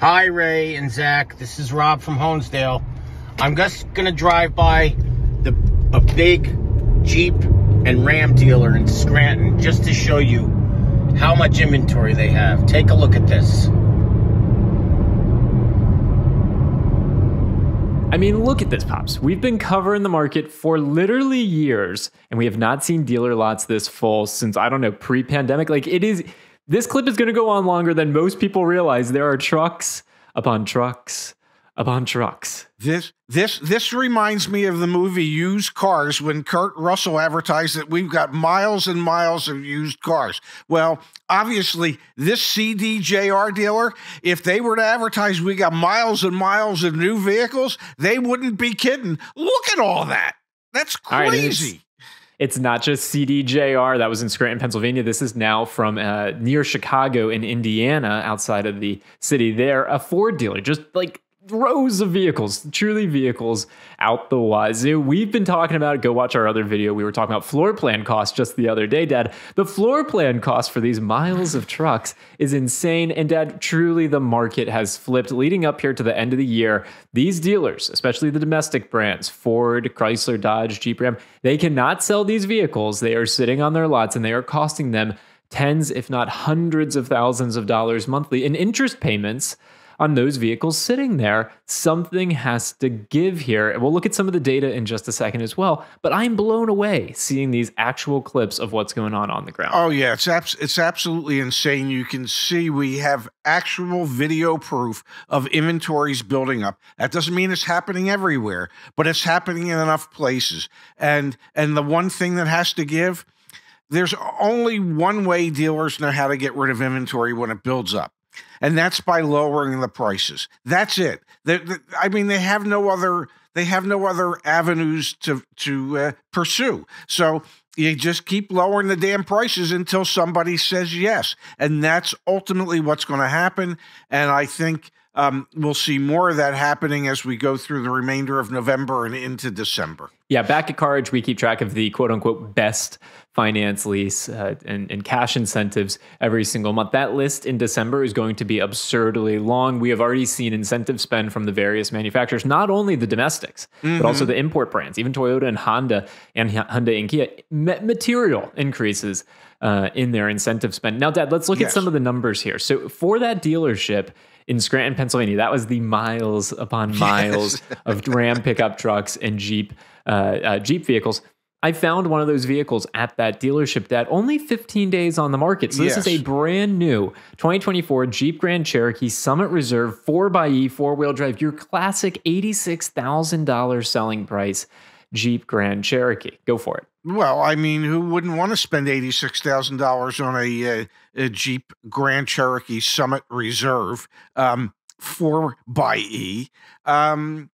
Hi, Ray and Zach. This is Rob from Honesdale. I'm just gonna drive by the a big Jeep and Ram dealer in Scranton just to show you how much inventory they have. Take a look at this. I mean, look at this, Pops. We've been covering the market for literally years, and we have not seen dealer lots this full since, I don't know, pre pandemic. Like, it is, this clip is going to go on longer than most people realize. There are trucks upon trucks upon trucks. This this this reminds me of the movie Used Cars when Kurt Russell advertised that we've got miles and miles of used cars. Well, obviously, this CDJR dealer, if they were to advertise we got miles and miles of new vehicles, they wouldn't be kidding. Look at all that. That's crazy. Right, it's not just CDJR that was in Scranton, Pennsylvania. This is now from uh, near Chicago in Indiana, outside of the city there. A Ford dealer, just like rows of vehicles, truly vehicles out the wazoo. We've been talking about, go watch our other video. We were talking about floor plan costs just the other day, Dad. The floor plan cost for these miles of trucks is insane. And, Dad, truly the market has flipped leading up here to the end of the year. These dealers, especially the domestic brands, Ford, Chrysler, Dodge, Jeep, Ram, they cannot sell these vehicles. They are sitting on their lots and they are costing them tens, if not hundreds of thousands of dollars monthly in interest payments on those vehicles sitting there. Something has to give here. And we'll look at some of the data in just a second as well. But I'm blown away seeing these actual clips of what's going on on the ground. Oh, yeah. It's, it's absolutely insane. You can see we have actual video proof of inventories building up. That doesn't mean it's happening everywhere, but it's happening in enough places. And and the one thing that has to give, there's only one way dealers know how to get rid of inventory when it builds up and that's by lowering the prices. That's it. They, they, I mean, they have no other they have no other avenues to to uh, pursue. So you just keep lowering the damn prices until somebody says yes, and that's ultimately what's going to happen. And I think um, we'll see more of that happening as we go through the remainder of November and into December. Yeah, back at CarEdge, we keep track of the quote unquote best finance lease uh, and, and, cash incentives every single month. That list in December is going to be absurdly long. We have already seen incentive spend from the various manufacturers, not only the domestics, mm-hmm. but also the import brands, even Toyota and Honda and Hyundai and Kia, material increases. Uh, in their incentive spend. Now, Dad, let's look yes. at some of the numbers here. So, for that dealership, in Scranton, Pennsylvania. That was the miles upon miles yes. of Ram pickup trucks and Jeep uh, uh, Jeep vehicles. I found one of those vehicles at that dealership that only 15 days on the market. So this yes. is a brand new 2024 Jeep Grand Cherokee Summit Reserve 4xE four-wheel drive, your classic $86,000 selling price Jeep Grand Cherokee. Go for it. Well, I mean, who wouldn't want to spend $86,000 on a, uh, a, Jeep Grand Cherokee Summit Reserve um, 4xE? Um,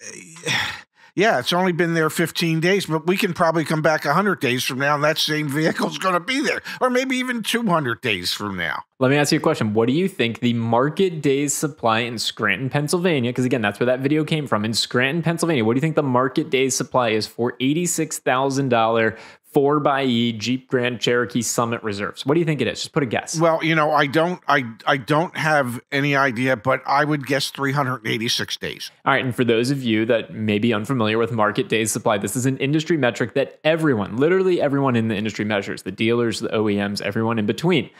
yeah, it's only been there 15 days, but we can probably come back 100 days from now and that same vehicle's going to be there, or maybe even 200 days from now. Let me ask you a question. What do you think the market days supply in Scranton, Pennsylvania, because again, that's where that video came from, in Scranton, Pennsylvania, what do you think the market days supply is for $86,000 four by E Jeep Grand Cherokee Summit Reserves. What do you think it is? Just put a guess. Well, you know, I don't, I, I don't have any idea, but I would guess 386 days. All right, and for those of you that may be unfamiliar with market days supply, this is an industry metric that everyone, literally everyone in the industry measures: the dealers, the OEMs, everyone in between.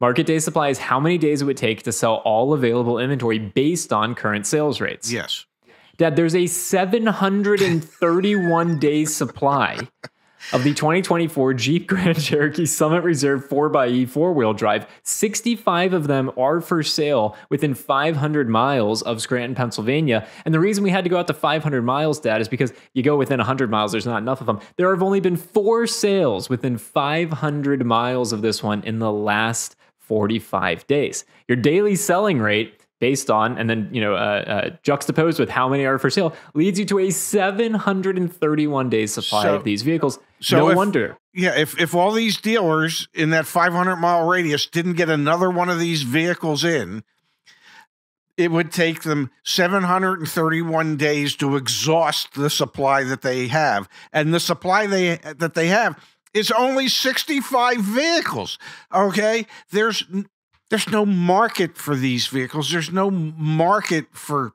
Market day supply is how many days it would take to sell all available inventory based on current sales rates. Yes. Dad, there's a 731 days supply of the 2024 Jeep Grand Cherokee Summit Reserve 4xE four wheel drive. 65 of them are for sale within 500 miles of Scranton, Pennsylvania. And the reason we had to go out to 500 miles, Dad, is because you go within 100 miles, there's not enough of them. There have only been four sales within 500 miles of this one in the last 45 days. Your daily selling rate based on and then you know uh, uh, juxtaposed with how many are for sale leads you to a 731 day supply so, of these vehicles. so no if, wonder. Yeah if, if all these dealers in that 500 mile radius didn't get another one of these vehicles in it would take them 731 days to exhaust the supply that they have. And the supply they that they have is only 65 vehicles okay there's there's no market for these vehicles. There's no market for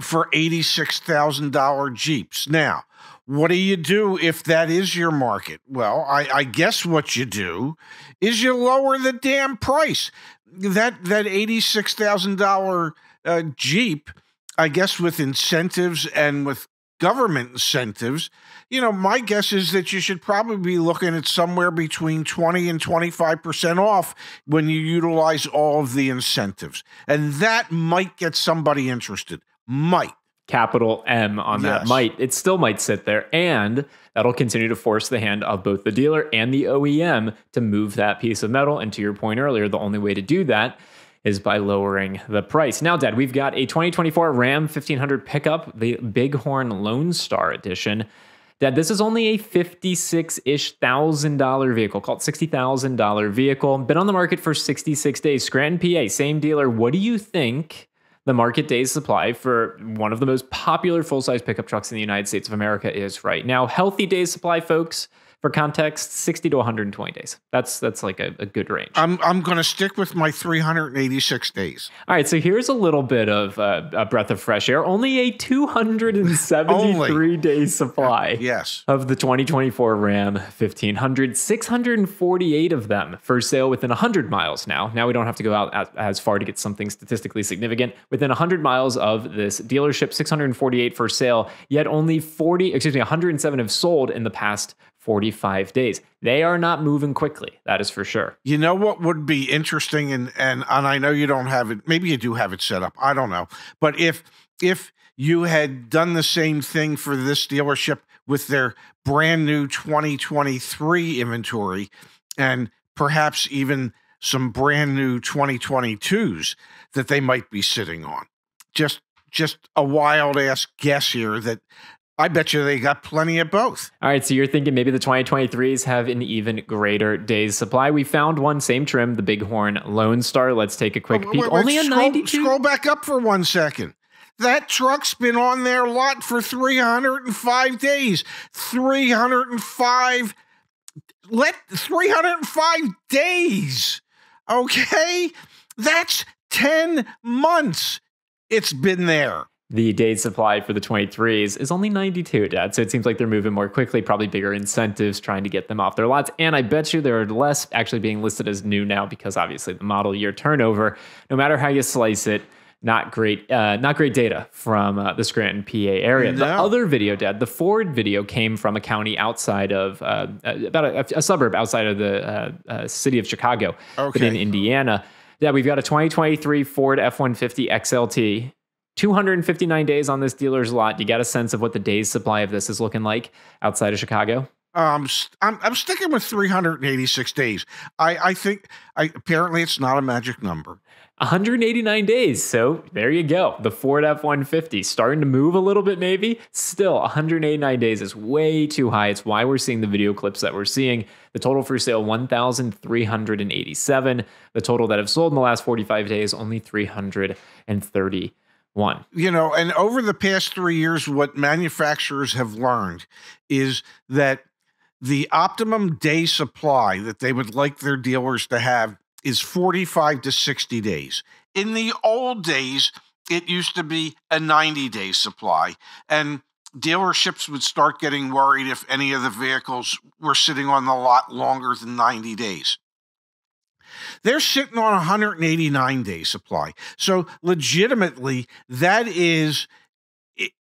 for $86,000 Jeeps. Now, what do you do if that is your market? Well, I, I, guess what you do is you lower the damn price. That that eighty-six thousand dollar uh, Jeep, I guess, with incentives and with government incentives, you know, my guess is that you should probably be looking at somewhere between 20 and 25% off when you utilize all of the incentives. And that might get somebody interested. Might. Capital M on that yes. might. It still might sit there. And that'll continue to force the hand of both the dealer and the OEM to move that piece of metal. And to your point earlier, the only way to do that is by lowering the price. Now, Dad, we've got a 2024 Ram 1500 pickup, the Bighorn Lone Star Edition. Dad, this is only a 56 ish thousand dollar vehicle, called $60,000 vehicle. Been on the market for 66 days. Scranton, PA, same dealer. What do you think the market days supply for one of the most popular full size pickup trucks in the United States of America is right now? Healthy days supply, folks for context, 60 to 120 days. That's that's like a, a good range. I'm I'm going to stick with my 386 days. All right, so here's a little bit of uh, a breath of fresh air. Only a 273 day supply. yes. Of the 2024 Ram 1500, 648 of them for sale within 100 miles now. Now we don't have to go out as, as far to get something statistically significant. Within 100 miles of this dealership, 648 for sale. Yet only 40, excuse me, 107 have sold in the past 45 days. They are not moving quickly. That is for sure. You know what would be interesting and and and I know you don't have it maybe you do have it set up. I don't know. But if if you had done the same thing for this dealership with their brand new 2023 inventory and perhaps even some brand new 2022s that they might be sitting on. Just just a wild ass guess here that I bet you they got plenty of both. All right, so you're thinking maybe the 2023s have an even greater days supply. We found one same trim, the Bighorn Lone Star. Let's take a quick oh, peek. Wait, wait, Only a scroll, 92. Scroll back up for one second. That truck's been on their lot for 305 days. 305 let 305 days. Okay? That's 10 months it's been there the days supply for the 23s is only 92, Dad. So it seems like they're moving more quickly, probably bigger incentives trying to get them off their lots. And I bet you there are less actually being listed as new now because obviously the model year turnover, no matter how you slice it, not great, uh, not great data from uh, the Scranton, PA area. No. The other video, Dad, the Ford video came from a county outside of uh, about a, a, suburb outside of the uh, uh, city of Chicago, okay. but in Indiana. Yeah, we've got a 2023 Ford F-150 XLT 259 days on this dealer's lot. You got a sense of what the days supply of this is looking like outside of Chicago? Um, I'm, I'm sticking with 386 days. I, I think I, apparently it's not a magic number. 189 days. So there you go. The Ford F 150 starting to move a little bit, maybe. Still, 189 days is way too high. It's why we're seeing the video clips that we're seeing. The total for sale 1,387. The total that have sold in the last 45 days only 330 one. You know, and over the past three years, what manufacturers have learned is that the optimum day supply that they would like their dealers to have is 45 to 60 days. In the old days, it used to be a 90 day supply. And dealerships would start getting worried if any of the vehicles were sitting on the lot longer than 90 days. They're sitting on 189 day supply. So legitimately, that is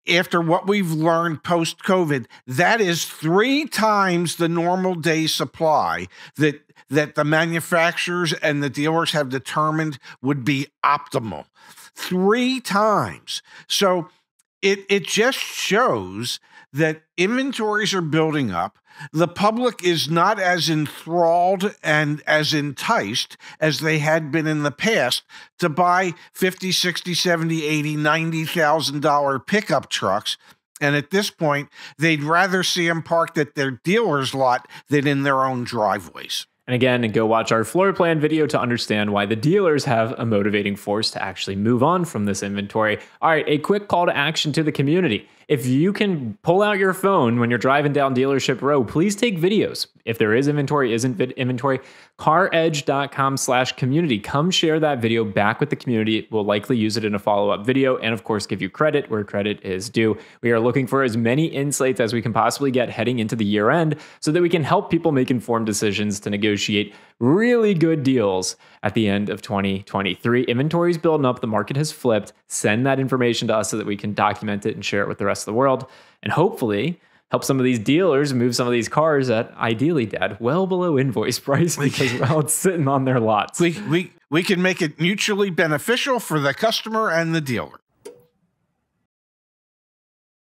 after what we've learned post COVID, that is three times the normal day supply that that the manufacturers and the dealers have determined would be optimal. Three times. So it it just shows that inventories are building up. The public is not as enthralled and as enticed as they had been in the past to buy 50, 60, 70, 80, 90,000 dollar pickup trucks. And at this point, they'd rather see them parked at their dealer's lot than in their own driveways. And again, go watch our floor plan video to understand why the dealers have a motivating force to actually move on from this inventory. All right, a quick call to action to the community. if you can pull out your phone when you're driving down dealership row, please take videos. If there is inventory, isn't inventory, caredge.com slash community. Come share that video back with the community. We'll likely use it in a follow-up video and of course give you credit where credit is due. We are looking for as many insights as we can possibly get heading into the year end so that we can help people make informed decisions to negotiate really good deals at the end of 2023. Inventory is building up, the market has flipped. Send that information to us so that we can document it and share it with the rest of the world. And hopefully, help some of these dealers move some of these cars at ideally, Dad, well below invoice price because well, it's sitting on their lots. We we we can make it mutually beneficial for the customer and the dealer.